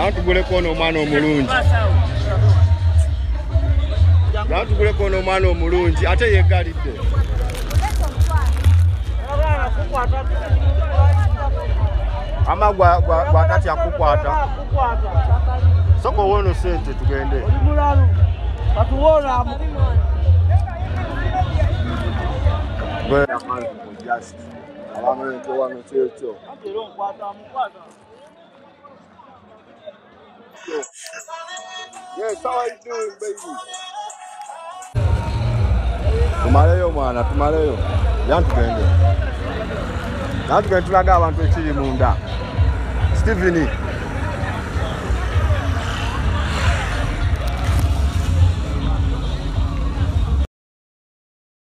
zantuguleko n'omwana omulungi zantuguleko n'omwana omulungi ate yeggalidde amagwa gwatati akukwata soka owono sente tugende Just. I'm going to go on the field too. Yes, how are you doing, baby? tumaleyo mwana tumaleyo yantugende yantugende tulaga abantu ekiri munda stephen